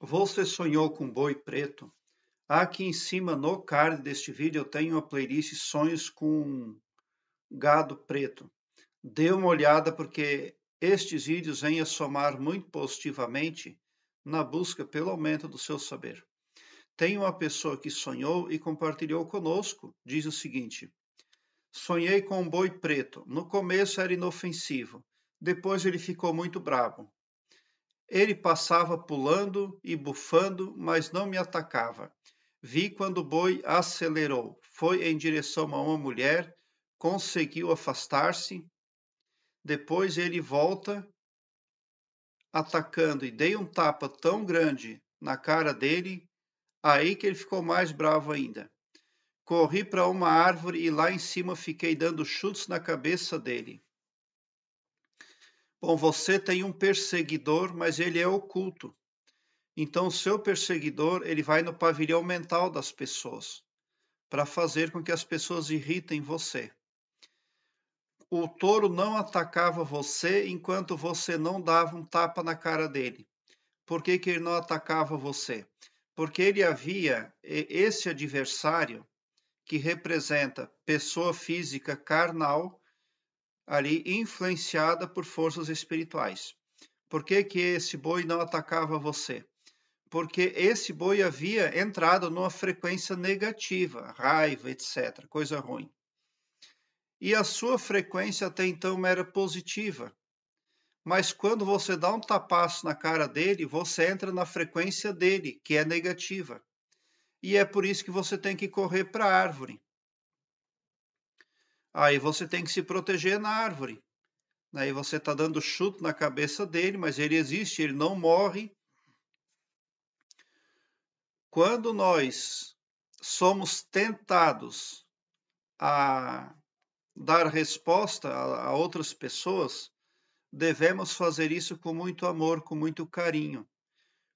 Você sonhou com boi preto? Aqui em cima no card deste vídeo eu tenho a playlist Sonhos com Gado Preto. Dê uma olhada porque estes vídeos vêm a somar muito positivamente na busca pelo aumento do seu saber. Tem uma pessoa que sonhou e compartilhou conosco, diz o seguinte: Sonhei com um boi preto. No começo era inofensivo, depois ele ficou muito bravo. Ele passava pulando e bufando, mas não me atacava. Vi quando o boi acelerou, foi em direção a uma mulher, conseguiu afastar-se. Depois ele volta atacando e dei um tapa tão grande na cara dele, aí que ele ficou mais bravo ainda. Corri para uma árvore e lá em cima fiquei dando chutes na cabeça dele. Bom, você tem um perseguidor, mas ele é oculto. Então, seu perseguidor, ele vai no pavilhão mental das pessoas, para fazer com que as pessoas irritem você. O touro não atacava você enquanto você não dava um tapa na cara dele. Por que, que ele não atacava você? Porque ele havia esse adversário que representa pessoa física carnal ali influenciada por forças espirituais. Por que, que esse boi não atacava você? Porque esse boi havia entrado numa frequência negativa, raiva, etc., coisa ruim. E a sua frequência até então era positiva. Mas quando você dá um tapaço na cara dele, você entra na frequência dele, que é negativa. E é por isso que você tem que correr para a árvore. Aí você tem que se proteger na árvore. Aí você está dando chute na cabeça dele, mas ele existe, ele não morre. Quando nós somos tentados a dar resposta a, a outras pessoas, devemos fazer isso com muito amor, com muito carinho,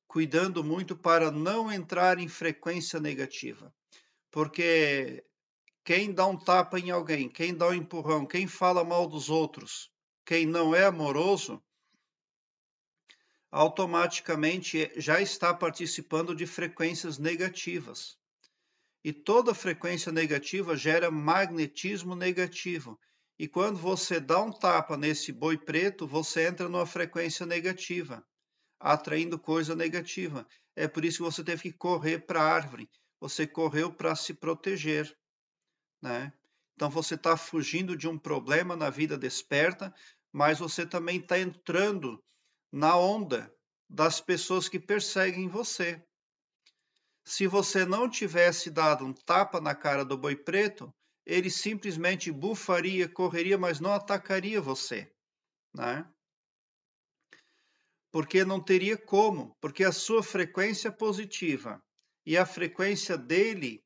cuidando muito para não entrar em frequência negativa. Porque quem dá um tapa em alguém, quem dá um empurrão, quem fala mal dos outros, quem não é amoroso, automaticamente já está participando de frequências negativas. E toda frequência negativa gera magnetismo negativo. E quando você dá um tapa nesse boi preto, você entra numa frequência negativa, atraindo coisa negativa. É por isso que você teve que correr para a árvore. Você correu para se proteger né? Então você está fugindo de um problema na vida desperta, mas você também está entrando na onda das pessoas que perseguem você. Se você não tivesse dado um tapa na cara do boi preto, ele simplesmente bufaria, correria, mas não atacaria você, né? Porque não teria como, porque a sua frequência é positiva e a frequência dele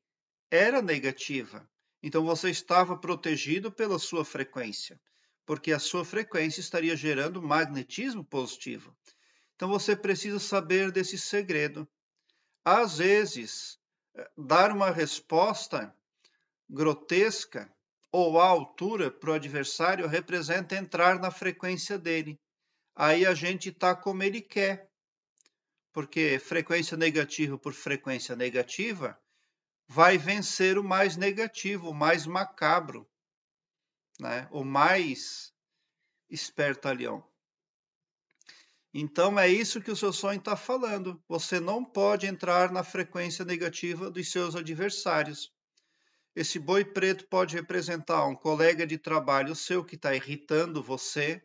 era negativa. Então você estava protegido pela sua frequência, porque a sua frequência estaria gerando magnetismo positivo. Então você precisa saber desse segredo. Às vezes, eh, dar uma resposta grotesca ou à altura para o adversário representa entrar na frequência dele. Aí a gente está como ele quer. Porque frequência negativa por frequência negativa vai vencer o mais negativo, o mais macabro, né? o mais espertalhão. Então é isso que o seu sonho está falando. Você não pode entrar na frequência negativa dos seus adversários. Esse boi preto pode representar um colega de trabalho seu que está irritando você,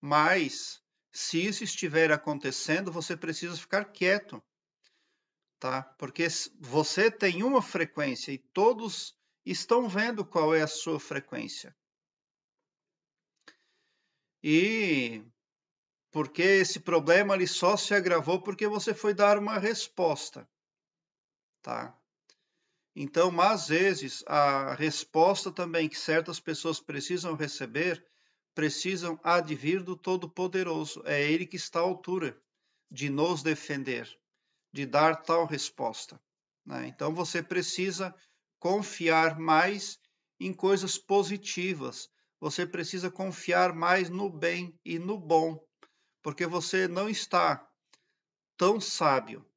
mas se isso estiver acontecendo, você precisa ficar quieto tá? Porque você tem uma frequência e todos estão vendo qual é a sua frequência. E porque esse problema ali só se agravou porque você foi dar uma resposta, tá? Então, às vezes, a resposta também que certas pessoas precisam receber, precisam advir do Todo-Poderoso. É Ele que está à altura de nos defender de dar tal resposta. Né? Então você precisa confiar mais em coisas positivas, você precisa confiar mais no bem e no bom, porque você não está tão sábio.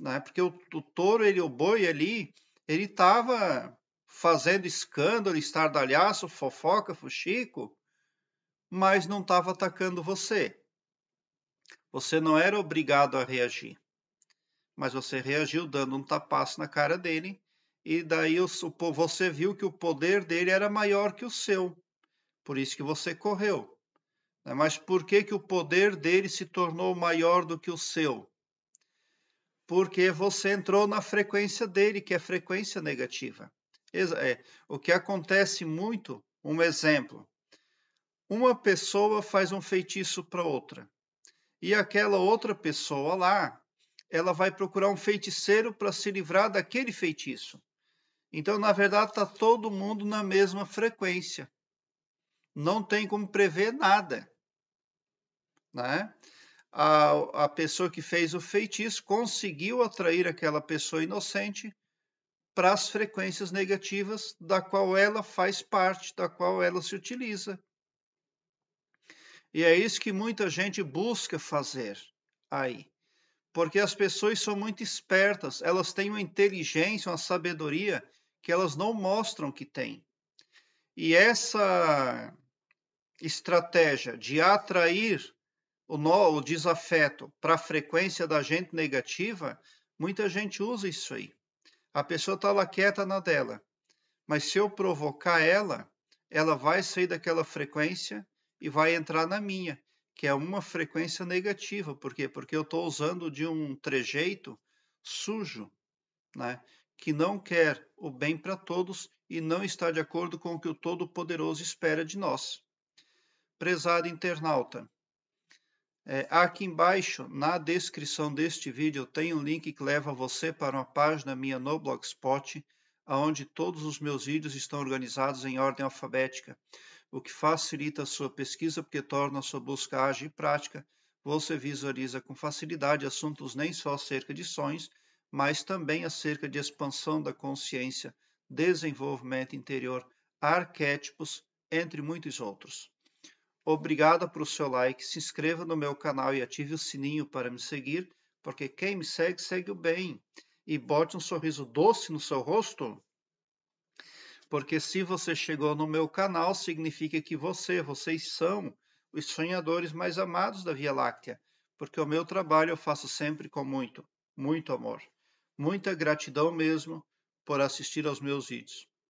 Né? Porque o, o touro, ele, o boi ali, ele estava fazendo escândalo, estardalhaço, fofoca, fuxico, mas não estava atacando você. Você não era obrigado a reagir, mas você reagiu dando um tapaço na cara dele, e daí o, você viu que o poder dele era maior que o seu. Por isso que você correu. Né? Mas por que, que o poder dele se tornou maior do que o seu? Porque você entrou na frequência dele, que é frequência negativa. É, o que acontece muito, um exemplo. Uma pessoa faz um feitiço para outra. E aquela outra pessoa lá, ela vai procurar um feiticeiro para se livrar daquele feitiço. Então, na verdade, está todo mundo na mesma frequência. Não tem como prever nada. Né? A, a pessoa que fez o feitiço conseguiu atrair aquela pessoa inocente para as frequências negativas da qual ela faz parte, da qual ela se utiliza. E é isso que muita gente busca fazer aí. Porque as pessoas são muito espertas, elas têm uma inteligência, uma sabedoria que elas não mostram que têm. E essa estratégia de atrair o, o desafeto para a frequência da gente negativa, muita gente usa isso aí. A pessoa está lá quieta na dela, mas se eu provocar ela, ela vai sair daquela frequência e vai entrar na minha, que é uma frequência negativa. Por quê? Porque eu estou usando de um trejeito sujo, né? que não quer o bem para todos e não está de acordo com o que o Todo-Poderoso espera de nós. Prezado internauta, é, aqui embaixo, na descrição deste vídeo, tem um link que leva você para uma página minha no Blogspot, onde todos os meus vídeos estão organizados em ordem alfabética, o que facilita a sua pesquisa porque torna a sua busca ágil e prática. Você visualiza com facilidade assuntos nem só acerca de sonhos, mas também acerca de expansão da consciência, desenvolvimento interior, arquétipos, entre muitos outros. Obrigado por seu like, se inscreva no meu canal e ative o sininho para me seguir, porque quem me segue, segue o bem. E bote um sorriso doce no seu rosto, porque se você chegou no meu canal, significa que você, vocês são os sonhadores mais amados da Via Láctea, porque o meu trabalho eu faço sempre com muito, muito amor. Muita gratidão mesmo por assistir aos meus vídeos.